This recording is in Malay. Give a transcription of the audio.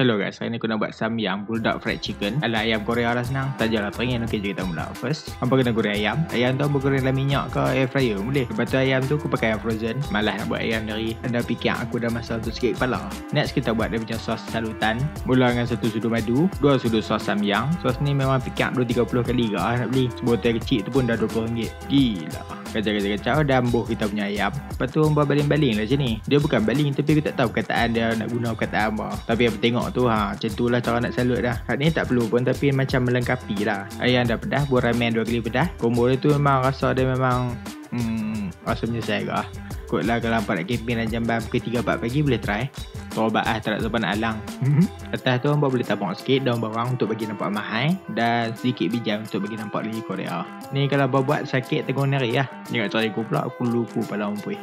Hello guys, hari ni aku nak buat samyang bulldog fried chicken ala ayam Korea lah senang. Tak jalan teringin okey kita mula. First, hampa kena goreng ayam. Ayam tu hampa goreng dalam minyak ke air fryer boleh. Lepas tu ayam tu aku pakai yang frozen. Malas nak buat ayam dari anda fikir aku dah masak tu sikit kepala. Next kita buat dia punya sos salutan. Mula dengan satu sudu madu, dua sudu sos samyang. Sos ni memang fikir 2-30 kali ke nak beli. Sebotol kecil tu pun dah RM20. Gila kacau-kacau dan buh kita punya ayam. Lepas tu buat baling-baling lah macam ni. Dia bukan baling tapi aku tak tahu perkataan dia nak guna perkataan apa. Tapi apa tengok tu ha macam tu lah cara nak salut dah. Kat ni tak perlu pun tapi macam melengkapi lah. Ayam dah pedas buat ramen dua kali pedas. Combo dia tu memang rasa dia memang hmm, rasa menyesal ke lah kot lah kalau nampak nak campaign dan jamban pukul 3-4 pagi boleh try. Tobat lah tak nak sebab nak alang. Atas tu hamba boleh tabung sikit daun bawang untuk bagi nampak mahal Dan sedikit bijak untuk bagi nampak lagi korea. Ni kalau buat sakit tengok nari lah Jangan cari aku pula aku lupa pada umpuh